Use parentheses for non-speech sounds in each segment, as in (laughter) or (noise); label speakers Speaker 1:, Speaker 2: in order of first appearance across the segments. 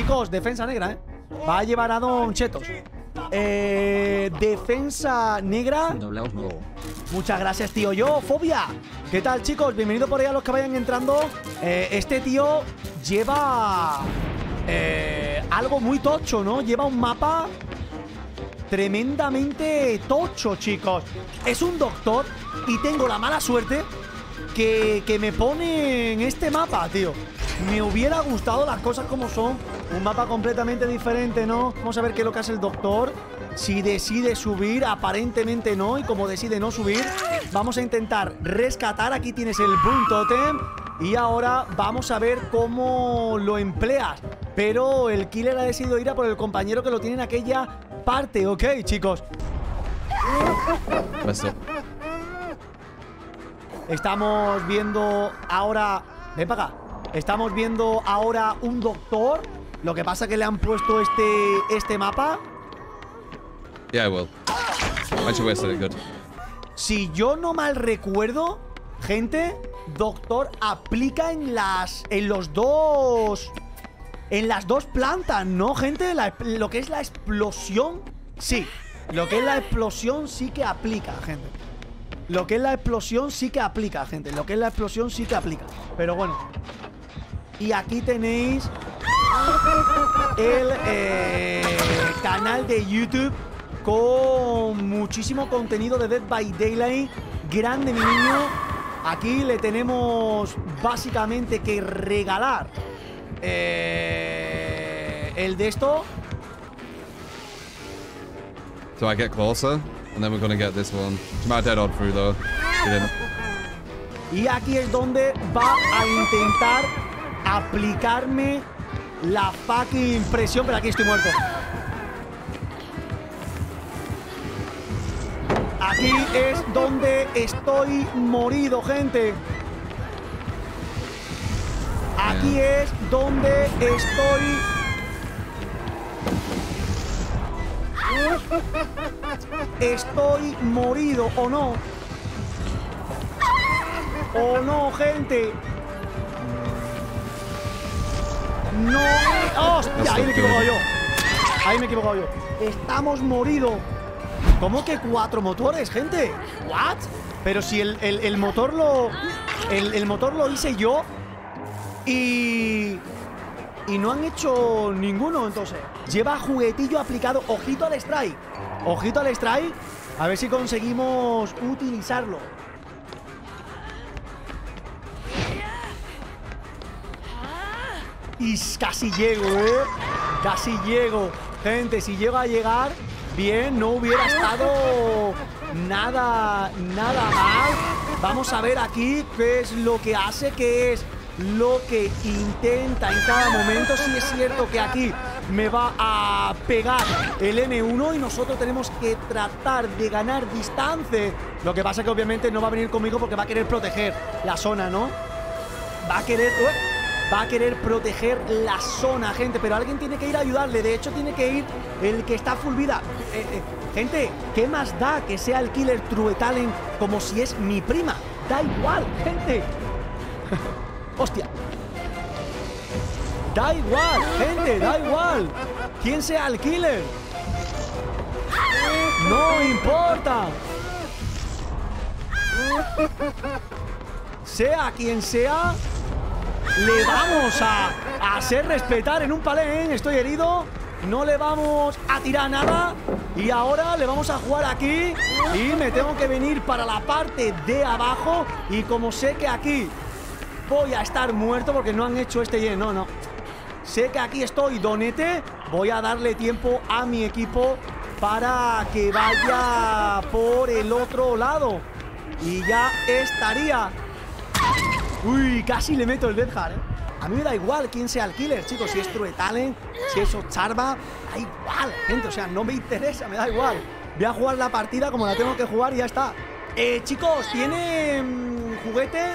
Speaker 1: Chicos, defensa negra, ¿eh? Va a llevar a Don Chetos. Eh, defensa negra. Muchas gracias, tío. Yo, Fobia. ¿Qué tal, chicos? Bienvenido por ahí a los que vayan entrando. Eh, este tío lleva eh, algo muy tocho, ¿no? Lleva un mapa tremendamente tocho, chicos. Es un doctor y tengo la mala suerte que, que me pone en este mapa, tío. Me hubiera gustado las cosas como son. Un mapa completamente diferente, ¿no? Vamos a ver qué es lo que hace el doctor. Si decide subir, aparentemente no. Y como decide no subir, vamos a intentar rescatar. Aquí tienes el Boom Totem. Y ahora vamos a ver cómo lo empleas. Pero el killer ha decidido ir a por el compañero que lo tiene en aquella parte, ¿ok, chicos? Estamos viendo ahora... Ven para acá. Estamos viendo ahora un doctor. Lo que pasa que le han puesto este, este mapa.
Speaker 2: Yeah, I will. Wasted good.
Speaker 1: Si yo no mal recuerdo, gente, doctor aplica en las. en los dos. En las dos plantas, ¿no, gente? La- lo que es la explosión. Sí. Lo que es la explosión sí que aplica, gente. Lo que es la explosión sí que aplica, gente. Lo que es la explosión sí que aplica. Pero bueno. Y aquí tenéis el eh, canal de YouTube con muchísimo contenido de Dead by Daylight. Grande, mi niño. Aquí le tenemos básicamente que regalar eh, el de esto.
Speaker 2: So I get closer, and then we're gonna get this one. Have dead odd through though.
Speaker 1: Y aquí es donde va a intentar aplicarme la fucking presión. Pero aquí estoy muerto. Aquí es donde estoy morido, gente. Aquí es donde estoy. Estoy morido o no. ¿O no, gente? No. ¡Hostia! Ahí me he equivocado yo. Ahí me he equivocado yo. Estamos moridos. ¿Cómo que cuatro motores, gente? ¿What? Pero si el, el- el motor lo. El, el motor lo hice yo. Y. Y no han hecho ninguno, entonces. Lleva juguetillo aplicado. Ojito al strike. Ojito al strike. A ver si conseguimos utilizarlo. Y casi llego, ¿eh? Casi llego. Gente, si llego a llegar, bien, no hubiera estado nada, nada mal. Vamos a ver aquí qué es lo que hace, qué es lo que intenta en cada momento. Si es cierto que aquí me va a pegar el M1 y nosotros tenemos que tratar de ganar distancia. Lo que pasa que obviamente no va a venir conmigo porque va a querer proteger la zona, ¿no? va a querer ¡Ué! Va a querer proteger la zona, gente, pero alguien tiene que ir a ayudarle. De hecho, tiene que ir el que está full vida. Eh, eh, gente, ¿qué más da que sea el killer True Talent como si es mi prima? Da igual, gente. (laughs) Hostia. Da igual, gente, da igual. ¿Quién sea el killer? No importa. Sea quien sea, le vamos a, a hacer respetar en un palé, ¿eh? Estoy herido. No le vamos a tirar nada. Y ahora le vamos a jugar aquí. Y me tengo que venir para la parte de abajo. Y como sé que aquí voy a estar muerto porque no han hecho este lleno. No, no. Sé que aquí estoy, Donete. Voy a darle tiempo a mi equipo para que vaya por el otro lado. Y ya estaría. Uy, casi le meto el Death ¿eh? A mí me da igual quién sea el killer, chicos. Si es True Talent, si es Ocharva, da igual, gente. O sea, no me interesa, me da igual. Voy a jugar la partida como la tengo que jugar y ya está. Eh, chicos, tiene mm, juguete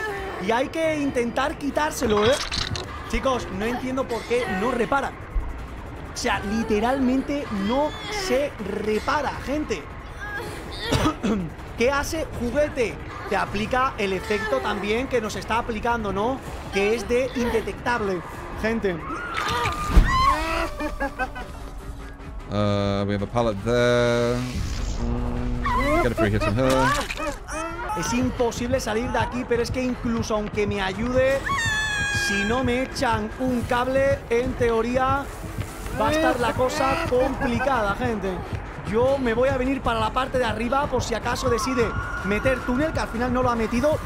Speaker 1: y hay que intentar quitárselo, ¿eh? Chicos, no entiendo por qué no repara. O sea, literalmente no se repara, gente. (clears throat) ¿Qué hace juguete? Te aplica el efecto también que nos está aplicando, ¿no? Que es de indetectable, gente. (laughs)
Speaker 2: Uh, we have a pallet there. Get a free hit on her.
Speaker 1: Es imposible salir de aquí, pero es que incluso aunque me ayude, si no me echan un cable, en teoría va a estar la cosa complicada, gente. Yo me voy a venir para la parte de arriba por si acaso decide meter túnel, que al final no lo ha metido.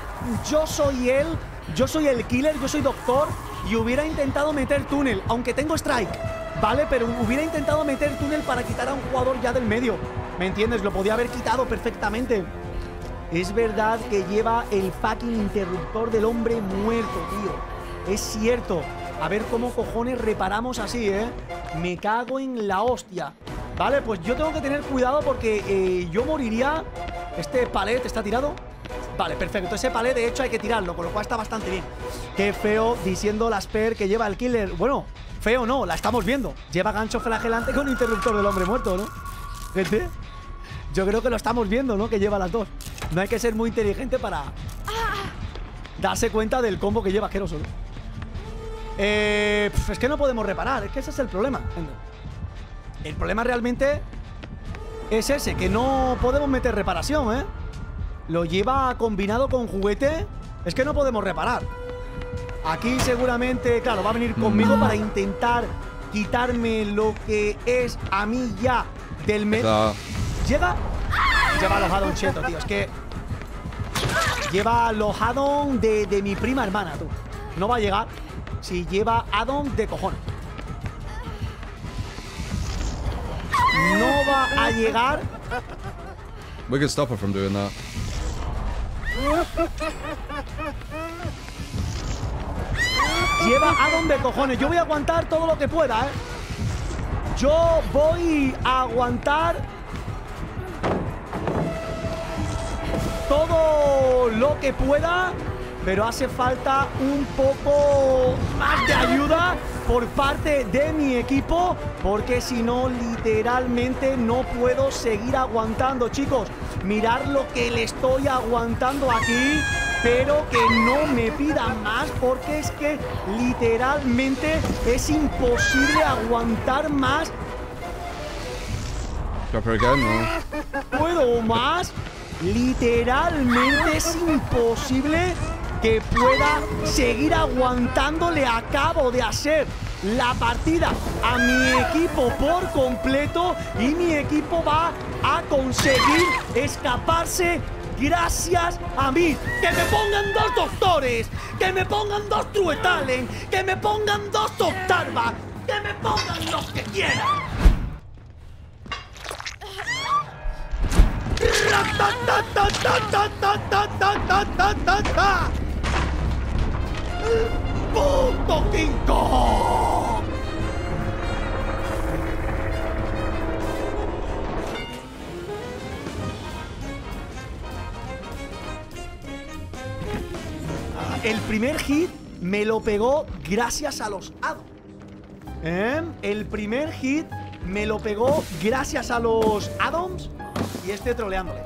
Speaker 1: Yo soy él, yo soy el killer, yo soy doctor y hubiera intentado meter túnel, aunque tengo strike, ¿vale? Pero hubiera intentado meter túnel para quitar a un jugador ya del medio. ¿Me entiendes? Lo podía haber quitado perfectamente. Es verdad que lleva el fucking interruptor del hombre muerto, tío. Es cierto. A ver cómo cojones reparamos así, ¿eh? Me cago en la hostia. Vale, pues yo tengo que tener cuidado porque eh, yo moriría... Este palet está tirado. Vale, perfecto. Ese palet, de hecho, hay que tirarlo, con lo cual está bastante bien. Qué feo diciendo la Sper que lleva el killer. Bueno, feo no, la estamos viendo. Lleva gancho flagelante con interruptor del hombre muerto, ¿no? Gente, yo creo que lo estamos viendo, ¿no? Que lleva las dos. No hay que ser muy inteligente para darse cuenta del combo que lleva asqueroso. Eh, es que no podemos reparar, es que ese es el problema. gente. El problema realmente es ese, que no podemos meter reparación, ¿eh? Lo lleva combinado con juguete, es que no podemos reparar. Aquí seguramente, claro, va a venir conmigo para intentar quitarme lo que es a mí ya del medio. Llega. Lleva alojado un cheto, tío. Es que. Lleva alojado de, de mi prima hermana, tú. No va a llegar si lleva addon de cojones. No va a llegar.
Speaker 2: we could stop her from doing that.
Speaker 1: Lleva addon de cojones. Yo voy a aguantar todo lo que pueda, ¿eh? Yo voy a aguantar todo lo que pueda, pero hace falta un poco más de ayuda por parte de mi equipo, porque si no, literalmente no puedo seguir aguantando, chicos. Mirar lo que le estoy aguantando aquí, pero que no me pidan más, porque es que literalmente es imposible aguantar más puedo más. Literalmente es imposible que pueda seguir aguantándole. Acabo de hacer la partida a mi equipo por completo y mi equipo va a conseguir escaparse gracias a mí. Que me pongan dos doctores, que me pongan dos truetalen, que me pongan dos doctarba, que me pongan los que quieran. King Kong! Ah, El primer hit me lo pegó gracias a los addons. ¿Eh? El primer hit me lo pegó gracias a los addons y este troleándole.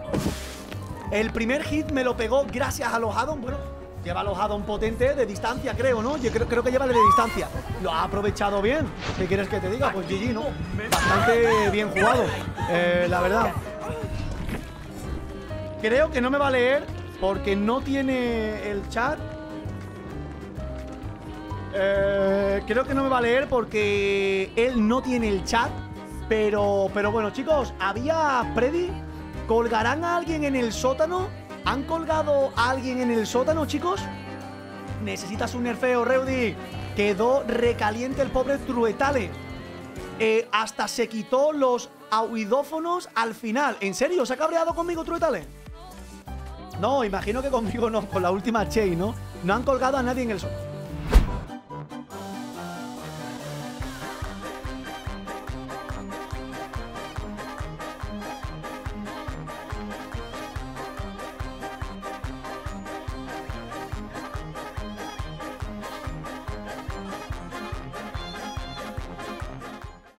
Speaker 1: El primer hit me lo pegó gracias a los addons. Bueno, lleva los addons potentes de distancia, creo, ¿no? Yo creo, que lleva de distancia. Lo ha aprovechado bien. ¿Qué quieres que te diga? Pues GG, ¿no? Bastante bien jugado, eh, la verdad. Creo que no me va a leer porque no tiene el chat. Eh, creo que no me va a leer porque él no tiene el chat. Pero, pero bueno, chicos, había Freddy. ¿Colgarán a alguien en el sótano? ¿Han colgado a alguien en el sótano, chicos? Necesitas un nerfeo, Reudy. Quedó recaliente el pobre Truetale. Eh, hasta se quitó los auidófonos al final. ¿En serio? ¿Se ha cabreado conmigo, Truetale? No, imagino que conmigo no, con la última chain, ¿no? No han colgado a nadie en el sótano.